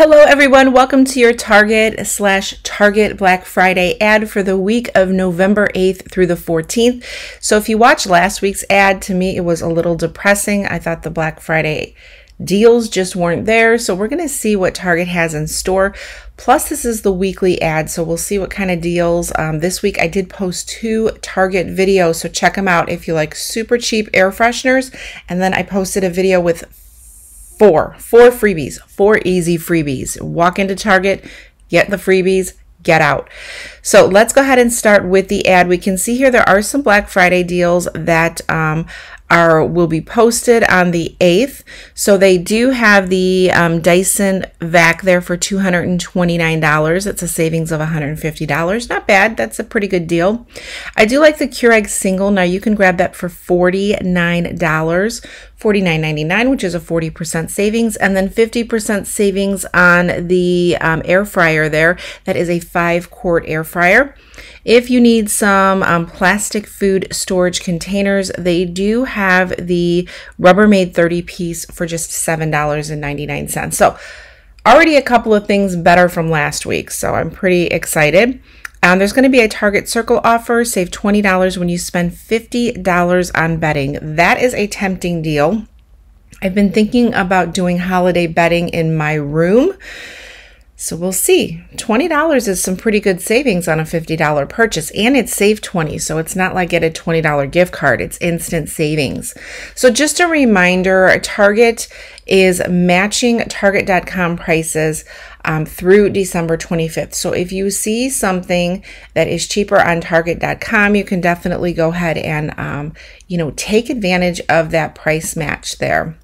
Hello, everyone. Welcome to your Target slash Target Black Friday ad for the week of November 8th through the 14th. So, if you watched last week's ad, to me it was a little depressing. I thought the Black Friday deals just weren't there. So, we're going to see what Target has in store. Plus, this is the weekly ad, so we'll see what kind of deals. Um, this week, I did post two Target videos, so check them out if you like super cheap air fresheners. And then I posted a video with Four, four freebies, four easy freebies. Walk into Target, get the freebies, get out. So let's go ahead and start with the ad. We can see here there are some Black Friday deals that um, are will be posted on the 8th. So they do have the um, Dyson vac there for $229. It's a savings of $150. Not bad. That's a pretty good deal. I do like the Keurig single. Now you can grab that for $49. $49.99, which is a 40% savings, and then 50% savings on the um, air fryer there. That is a five quart air fryer. If you need some um, plastic food storage containers, they do have the Rubbermaid 30 piece for just $7.99. So, already a couple of things better from last week. So, I'm pretty excited. Um, there's going to be a Target Circle offer. Save $20 when you spend $50 on bedding. That is a tempting deal. I've been thinking about doing holiday bedding in my room so we'll see. $20 is some pretty good savings on a $50 purchase and it's save 20. So it's not like get a $20 gift card. It's instant savings. So just a reminder, Target is matching target.com prices um, through December 25th. So if you see something that is cheaper on target.com, you can definitely go ahead and, um, you know, take advantage of that price match there.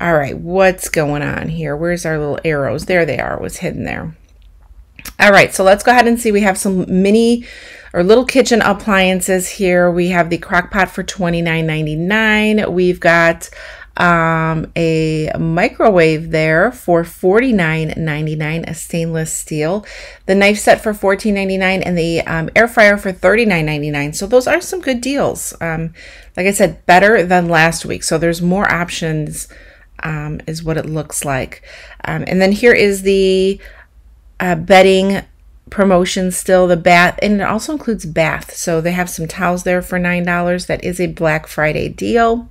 All right, what's going on here? Where's our little arrows? There they are. Was hidden there. All right, so let's go ahead and see. We have some mini or little kitchen appliances here. We have the crock pot for $29.99. We've got um, a microwave there for $49.99, a stainless steel. The knife set for $14.99 and the um, air fryer for $39.99. So those are some good deals. Um, like I said, better than last week. So there's more options um, is what it looks like. Um, and then here is the uh, bedding promotion still the bath and it also includes bath. So they have some towels there for nine dollars. That is a black friday deal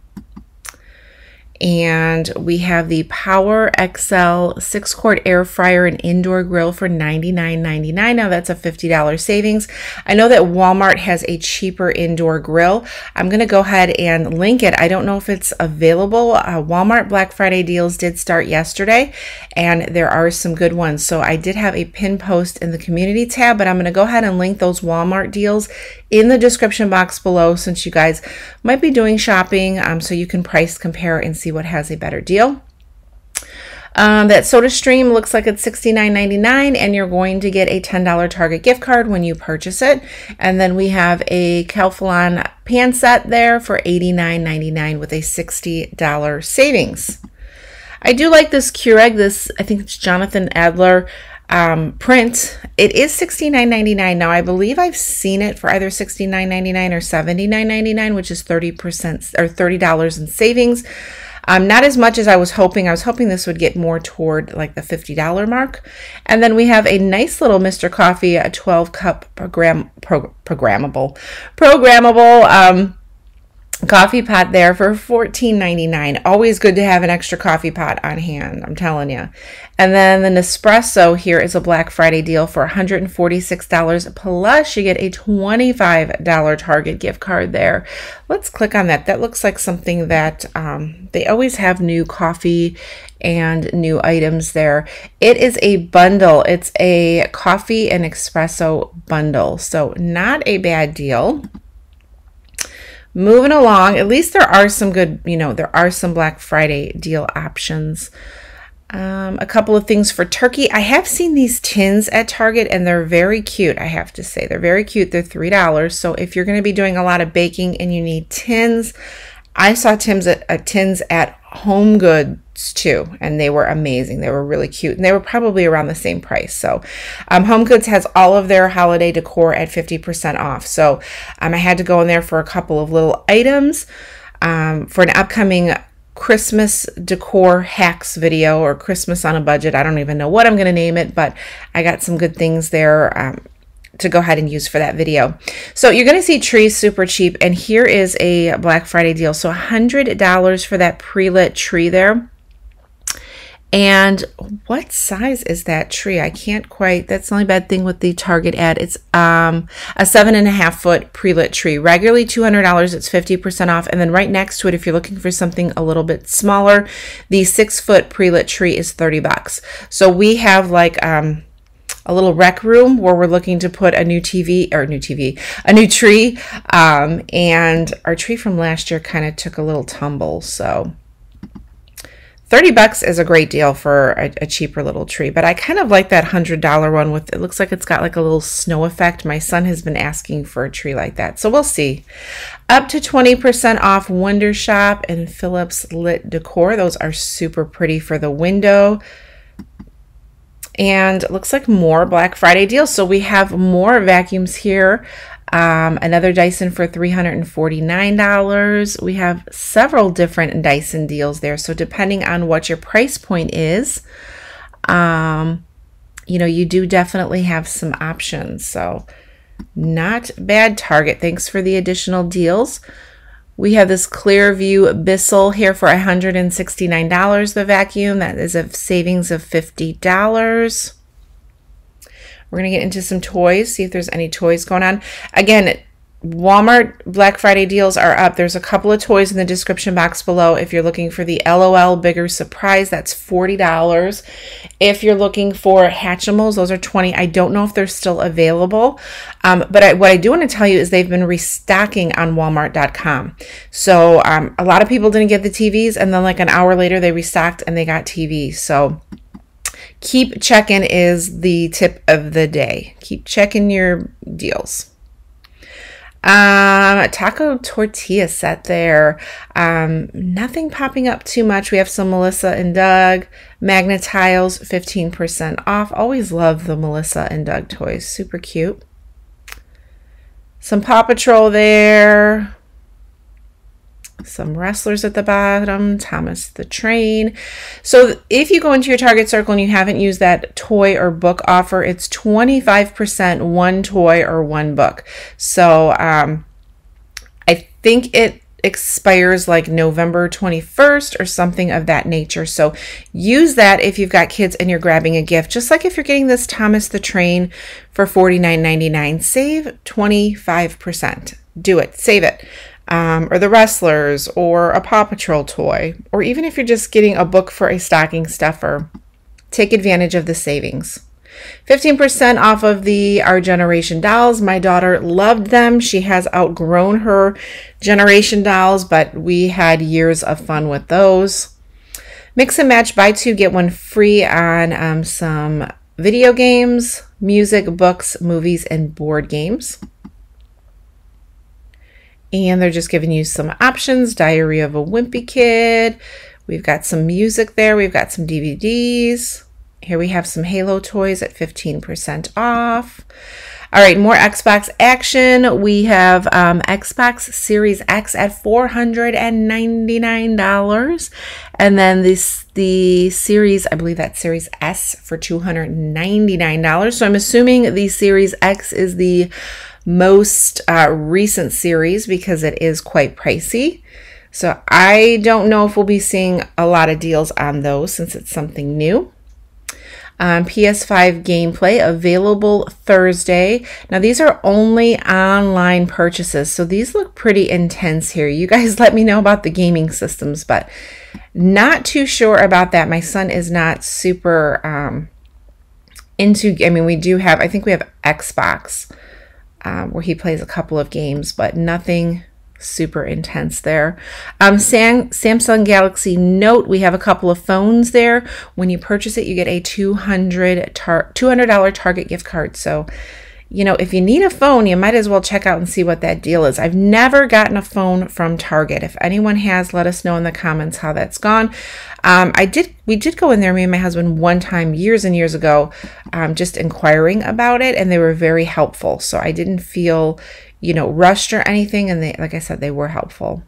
and we have the Power XL 6 quart air fryer and indoor grill for $99.99. Now that's a $50 savings. I know that Walmart has a cheaper indoor grill. I'm going to go ahead and link it. I don't know if it's available. Uh, Walmart Black Friday deals did start yesterday and there are some good ones. So I did have a pin post in the community tab, but I'm going to go ahead and link those Walmart deals in the description box below since you guys might be doing shopping um, so you can price compare and see what has a better deal. Um, that SodaStream looks like it's $69.99 and you're going to get a $10 Target gift card when you purchase it. And then we have a Calphalon pan set there for $89.99 with a $60 savings. I do like this Keurig. This, I think it's Jonathan Adler um, print. It is $69.99. Now, I believe I've seen it for either $69.99 or $79.99, which is 30% or $30 in savings. Um, not as much as I was hoping. I was hoping this would get more toward like the $50 mark. And then we have a nice little Mr. Coffee, a 12 cup program, pro, programmable, programmable, um, coffee pot there for $14.99. Always good to have an extra coffee pot on hand, I'm telling you. And then the Nespresso here is a Black Friday deal for $146 plus you get a $25 Target gift card there. Let's click on that. That looks like something that um, they always have new coffee and new items there. It is a bundle. It's a coffee and espresso bundle. So not a bad deal moving along. At least there are some good, you know, there are some Black Friday deal options. Um, a couple of things for turkey. I have seen these tins at Target and they're very cute, I have to say. They're very cute. They're $3. So if you're going to be doing a lot of baking and you need tins, I saw Tim's at, uh, tins at HomeGoods too, and they were amazing. They were really cute, and they were probably around the same price. So, um, HomeGoods has all of their holiday decor at 50% off. So, um, I had to go in there for a couple of little items um, for an upcoming Christmas decor hacks video or Christmas on a budget. I don't even know what I'm going to name it, but I got some good things there um, to go ahead and use for that video. So you're going to see trees super cheap. And here is a Black Friday deal. So $100 for that pre-lit tree there. And what size is that tree? I can't quite, that's the only bad thing with the Target ad. It's um, a seven and a half foot pre-lit tree. Regularly $200, it's 50% off. And then right next to it, if you're looking for something a little bit smaller, the six foot pre-lit tree is 30 bucks. So we have like, um, a little rec room where we're looking to put a new TV or new TV, a new tree. Um, and our tree from last year kind of took a little tumble. So 30 bucks is a great deal for a, a, cheaper little tree, but I kind of like that $100 one with it looks like it's got like a little snow effect. My son has been asking for a tree like that. So we'll see. Up to 20% off Wondershop and Philips Lit Decor. Those are super pretty for the window. And looks like more Black Friday deals. So we have more vacuums here. Um, another Dyson for $349. We have several different Dyson deals there. So depending on what your price point is, um, you know, you do definitely have some options. So not bad Target. Thanks for the additional deals. We have this CleanView Bissell here for $169, the vacuum. That is a savings of $50. We're going to get into some toys, see if there's any toys going on. Again, Walmart Black Friday deals are up. There's a couple of toys in the description box below. If you're looking for the LOL Bigger Surprise, that's $40. If you're looking for Hatchimals, those are 20 I don't know if they're still available. Um, but I, what I do want to tell you is they've been restocking on walmart.com. So um, a lot of people didn't get the TVs, and then like an hour later, they restocked and they got TVs. So keep checking is the tip of the day. Keep checking your deals. Um, taco tortilla set there. Um, nothing popping up too much. We have some Melissa and Doug magnet tiles, 15% off. Always love the Melissa and Doug toys. Super cute. Some Paw Patrol there some wrestlers at the bottom, Thomas the Train. So if you go into your Target circle and you haven't used that toy or book offer, it's 25% one toy or one book. So um, I think it expires like November 21st or something of that nature. So use that if you've got kids and you're grabbing a gift. Just like if you're getting this Thomas the Train for $49.99, save 25%. Do it, save it um, or the wrestlers, or a Paw Patrol toy, or even if you're just getting a book for a stocking stuffer, take advantage of the savings. 15% off of the Our Generation dolls. My daughter loved them. She has outgrown her Generation dolls, but we had years of fun with those. Mix and match, buy two, get one free on um, some video games, music, books, movies, and board games. And they're just giving you some options Diary of a Wimpy Kid. We've got some music there. We've got some DVDs. Here we have some Halo toys at 15% off. All right, more Xbox action. We have um, Xbox Series X at $499. And then this the Series, I believe that Series S for $299. So I'm assuming the Series X is the most uh, recent series because it is quite pricey. So I don't know if we'll be seeing a lot of deals on those since it's something new. Um, PS5 gameplay available Thursday. Now, these are only online purchases, so these look pretty intense here. You guys let me know about the gaming systems, but not too sure about that. My son is not super um, into, I mean, we do have, I think we have Xbox um, where he plays a couple of games, but nothing super intense there. Um, Sam, Samsung Galaxy Note, we have a couple of phones there. When you purchase it, you get a 200 tar- $200 Target gift card. So you know, if you need a phone, you might as well check out and see what that deal is. I've never gotten a phone from Target. If anyone has, let us know in the comments how that's gone. Um, I did, we did go in there, me and my husband, one time years and years ago, um, just inquiring about it, and they were very helpful. So I didn't feel, you know, rushed or anything. And they, like I said, they were helpful.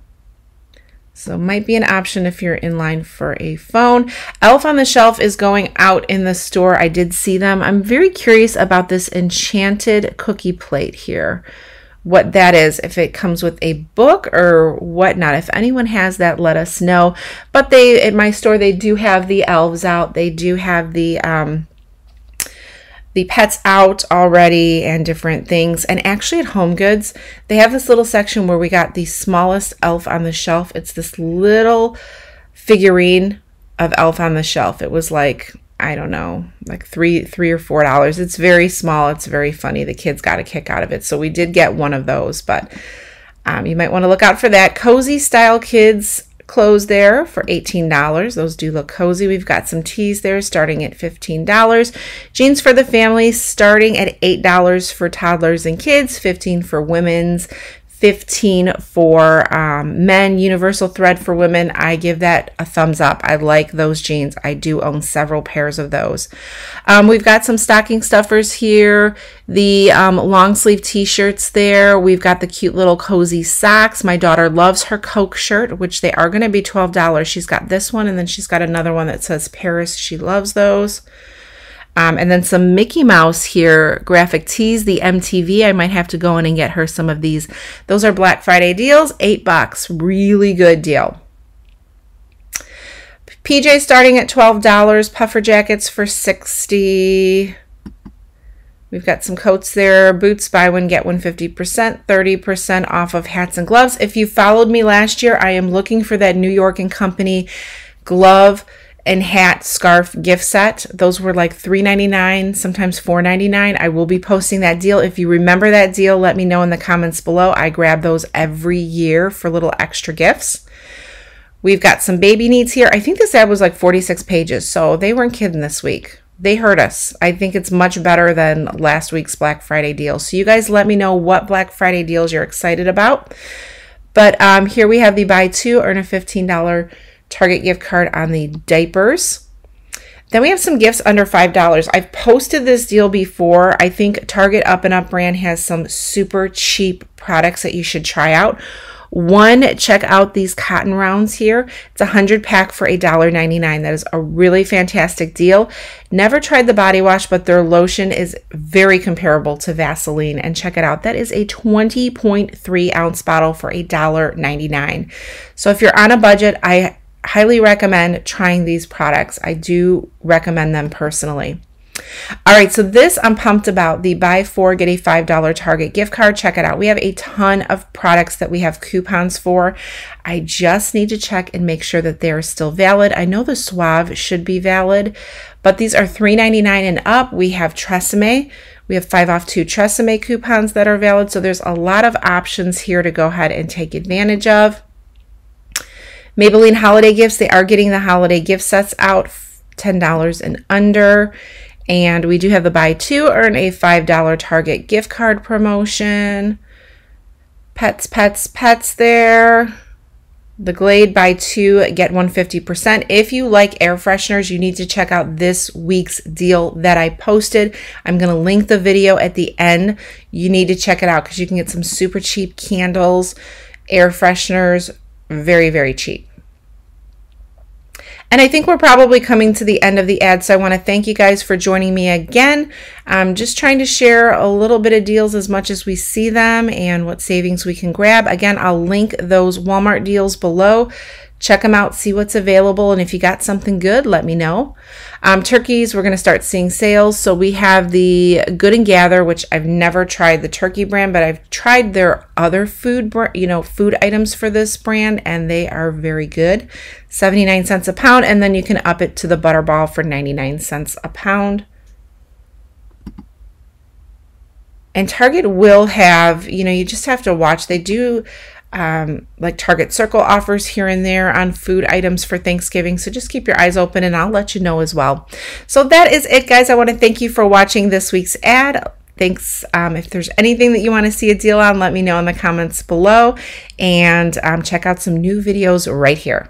So might be an option if you're in line for a phone. Elf on the Shelf is going out in the store. I did see them. I'm very curious about this enchanted cookie plate here. What that is, if it comes with a book or whatnot. If anyone has that, let us know. But they at my store they do have the elves out. They do have the um, the pets out already and different things. And actually, at HomeGoods, they have this little section where we got the smallest elf on the shelf. It's this little figurine of elf on the shelf. It was like I don't know, like three, three or four dollars. It's very small. It's very funny. The kids got a kick out of it. So we did get one of those, but um, you might want to look out for that. Cozy Style Kids clothes there for $18. Those do look cozy. We've got some tees there starting at $15. Jeans for the family starting at $8 for toddlers and kids, 15 for women's, 15 for um, men, universal thread for women. I give that a thumbs up. I like those jeans. I do own several pairs of those. Um, we've got some stocking stuffers here, the um, long sleeve t shirts there. We've got the cute little cozy socks. My daughter loves her Coke shirt, which they are going to be $12. She's got this one, and then she's got another one that says Paris. She loves those. Um, and then some Mickey Mouse here, graphic tees, the MTV. I might have to go in and get her some of these. Those are Black Friday deals, eight bucks, really good deal. PJ starting at $12, puffer jackets for 60 We've got some coats there. Boots, buy one, get one 50%, 30% off of hats and gloves. If you followed me last year, I am looking for that New York and Company glove and hat scarf gift set. Those were like $3.99, sometimes $4.99. I will be posting that deal. If you remember that deal, let me know in the comments below. I grab those every year for little extra gifts. We've got some baby needs here. I think this ad was like 46 pages, so they weren't kidding this week. They hurt us. I think it's much better than last week's Black Friday deal. So you guys let me know what Black Friday deals you're excited about. But um, here we have the buy two, earn a $15 Target gift card on the diapers. Then we have some gifts under $5. I've posted this deal before. I think Target Up and Up brand has some super cheap products that you should try out. One, check out these cotton rounds here. It's a 100 pack for $1.99. That is a really fantastic deal. Never tried the body wash, but their lotion is very comparable to Vaseline. And check it out. That is a 20.3 ounce bottle for $1.99. So if you're on a budget, I highly recommend trying these products. I do recommend them personally. All right, so this I'm pumped about the buy four, get a $5 Target gift card. Check it out. We have a ton of products that we have coupons for. I just need to check and make sure that they're still valid. I know the Suave should be valid, but these are $3.99 and up. We have Tresemme. We have five off two Tresemme coupons that are valid. So there's a lot of options here to go ahead and take advantage of. Maybelline holiday gifts, they are getting the holiday gift sets out, $10 and under. And we do have the buy two, earn a $5 Target gift card promotion. Pets, pets, pets there. The Glade buy two, get 150%. If you like air fresheners, you need to check out this week's deal that I posted. I'm going to link the video at the end. You need to check it out because you can get some super cheap candles, air fresheners, very, very cheap. And I think we're probably coming to the end of the ad, so I want to thank you guys for joining me again. I'm just trying to share a little bit of deals as much as we see them and what savings we can grab. Again, I'll link those Walmart deals below check them out, see what's available, and if you got something good, let me know. Um, turkeys, we're going to start seeing sales. So we have the Good and Gather, which I've never tried the turkey brand, but I've tried their other food, you know, food items for this brand, and they are very good. 79 cents a pound, and then you can up it to the Butterball for 99 cents a pound. And Target will have, you know, you just have to watch. They do um, like Target Circle offers here and there on food items for Thanksgiving. So just keep your eyes open and I'll let you know as well. So that is it, guys. I want to thank you for watching this week's ad. Thanks. Um, if there's anything that you want to see a deal on, let me know in the comments below and um, check out some new videos right here.